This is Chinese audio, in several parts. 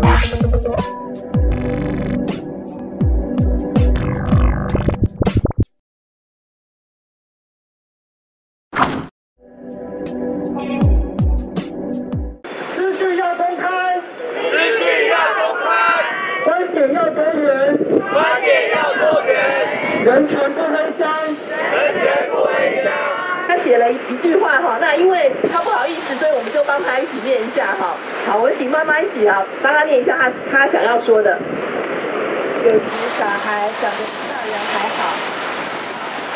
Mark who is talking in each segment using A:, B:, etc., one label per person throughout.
A: Thank
B: you. 写了一一句话哈，那因为他不好意思，所以我们就帮他一起念一下哈。好，我们请妈妈一起啊，帮他念一下他他想要说的。
C: 有时小孩想的比大人还好。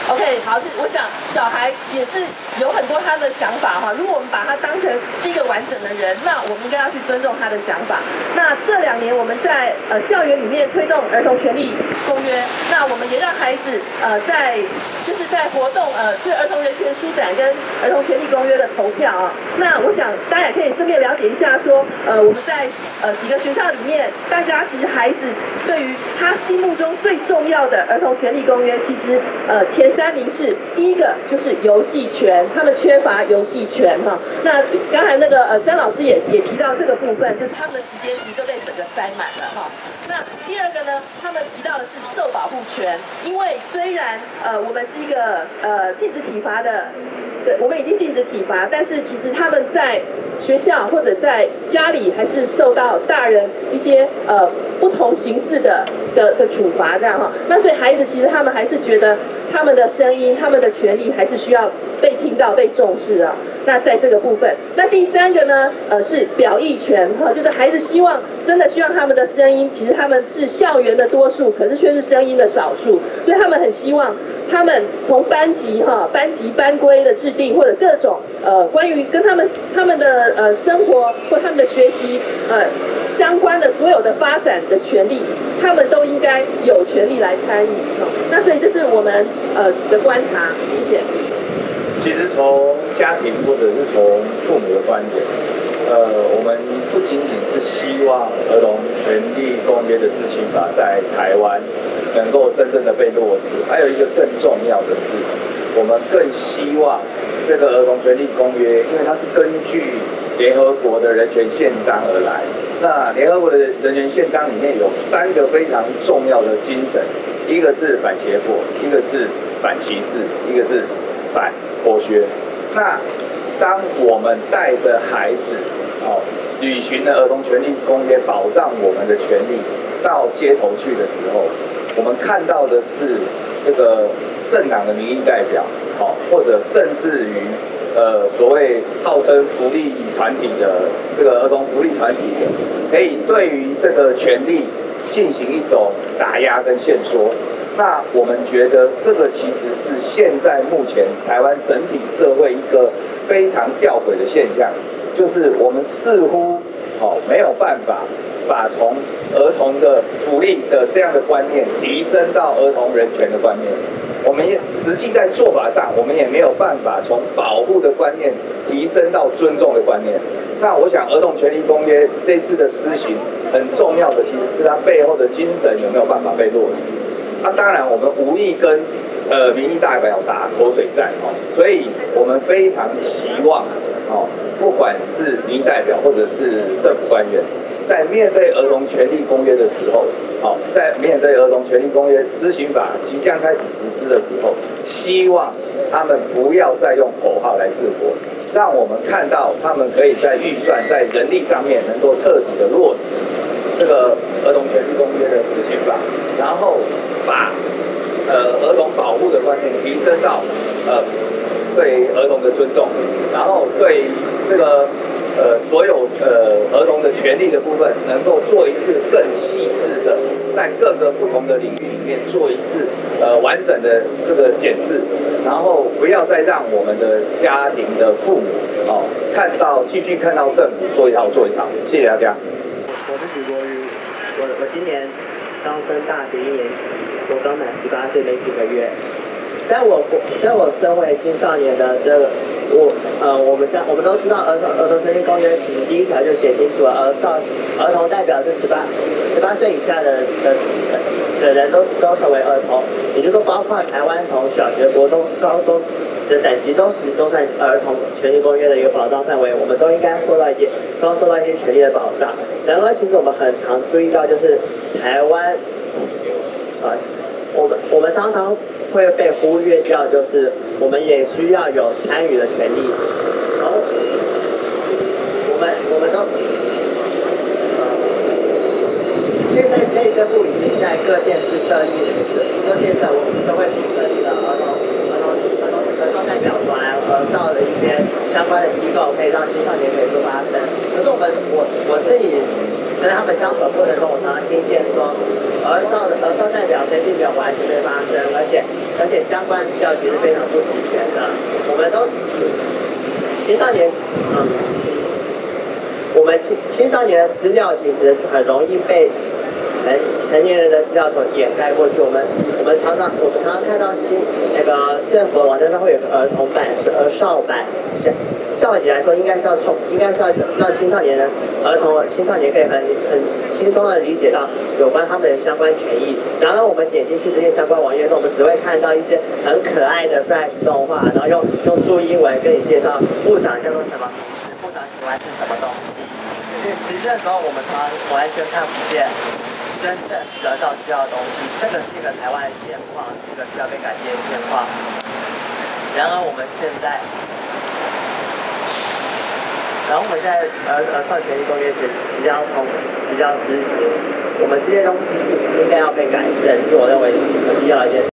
B: OK，好，这我想小孩也是有很多他的想法哈。如果我们把他当成是一个完整的人，那我们应该要去尊重他的想法。那这两年我们在呃校园里面推动儿童权利公约，那我们也让孩子呃在就是在活动呃就儿童人权书展跟儿童权利公约的投票啊。那我想大家也可以顺便了解一下说，呃我们在呃几个学校里面，大家其实孩子对于他心目中最重要的儿童权利公约，其实呃前三名是第一个就是游戏权，他们缺乏游戏权哈。那刚才那个呃詹老师也也提到这个部分，就是他们的时间其实都被整个塞满了哈。那第二个呢，他们提到的是受保护权，因为虽然呃我们是一个呃禁止体罚的。对，我们已经禁止体罚，但是其实他们在学校或者在家里还是受到大人一些呃不同形式的的的处罚，这样哈。那所以孩子其实他们还是觉得他们的声音、他们的权利还是需要被听到、被重视啊。那在这个部分，那第三个呢，呃，是表意权哈，就是孩子希望真的希望他们的声音，其实他们是校园的多数，可是却是声音的少数，所以他们很希望他们从班级哈、班级班规的制定或者各种呃关于跟他们他们的呃生活或他们的学习呃相关的所有的发展的权利，他们都应该有权利来参与哈、那所以这是我们呃的观察，谢谢。
D: 其实从家庭或者是从父母的观点，呃，我们不仅仅是希望儿童权利公约的事情法在台湾能够真正的被落实，还有一个更重要的是，我们更希望这个儿童权利公约，因为它是根据联合国的人权宪章而来。那联合国的人权宪章里面有三个非常重要的精神，一个是反胁迫，一个是反歧视，一个是反剥削。那当我们带着孩子，哦，履行了儿童权利公约，保障我们的权利，到街头去的时候，我们看到的是这个政党的民意代表，哦，或者甚至于呃所谓号称福利团体的这个儿童福利团体，可以对于这个权利进行一种打压跟限缩。那我们觉得这个其实是现在目前台湾整体社会一个非常吊诡的现象，就是我们似乎哦没有办法把从儿童的福利的这样的观念提升到儿童人权的观念。我们也实际在做法上，我们也没有办法从保护的观念提升到尊重的观念。那我想，儿童权利公约这次的施行，很重要的其实是它背后的精神有没有办法被落实。那、当然，我们无意跟呃民意代表打口水战哦，所以我们非常期望哦，不管是民意代表或者是政府官员，在面对儿童权利公约的时候，好、在面对儿童权利公约施行法即将开始实施的时候，希望他们不要再用口号来治国，让我们看到他们可以在预算、在人力上面能够彻底的落实这个儿童权利公约的施行法，然后把呃儿童保护的观念提升到呃对儿童的尊重，然后对这个呃所有呃儿童的权利的部分，能够做一次更细致的，在各个不同的领域里面做一次呃完整的这个检视，然后不要再让我们的家庭的父母哦看到继续看到政府说一套做一套，谢谢大家。
E: 我，我今年刚升大学一年级，我刚满十八岁没几个月。在我在我身为青少年的这个我呃，我们像我们都知道儿童儿童权利公约其实第一条就写清楚了，儿少儿童代表是十八十八岁以下的的的人都都成为儿童，也就是说包括台湾从小学、国中、高中的等级都其实都在儿童权利公约的一个保障范围，我们都应该受到一点，都受到一些权利的保障。然而，其实我们很常注意到，就是台湾，啊，我们我们常常会被忽略掉，就是我们也需要有参与的权利。从我们我们都。现在内政部已经在各县市设立，是各县市我们社会局设立了儿童儿童儿童儿少代表团、儿少的一些相关的机构，可以让青少年可以多发声。可是我们我我自己跟他们相处过程中，我常常听见说，儿少的儿少代表谁并没有完全被发声，而且而且相关资料其实非常不齐全的。我们都青少年嗯，我们青青少年的资料其实很容易被。成成年人的资料所掩盖过去，我们我们常常我们常常看到新那个政府的网站上会有个儿童版是儿少版，是照理来说应该是要从应该是要让青少年儿童青少年可以很很轻松的理解到有关他们的相关权益。然而我们点进去这些相关网页的时候，我们只会看到一些很可爱的 Flash 动画，然后用用注英文跟你介绍部长叫做什么，部长喜欢吃什么东西。其实其实这时候我们常完全看不见。真正实际上需要的东西，这个是一个台湾的现况，是一个需要被改变的现况。然而我们现在，然后我们现在呃呃，少权利公约即即将通，即将实行，我们这些东西是应该要被改正，是我认为是很必要的一件事。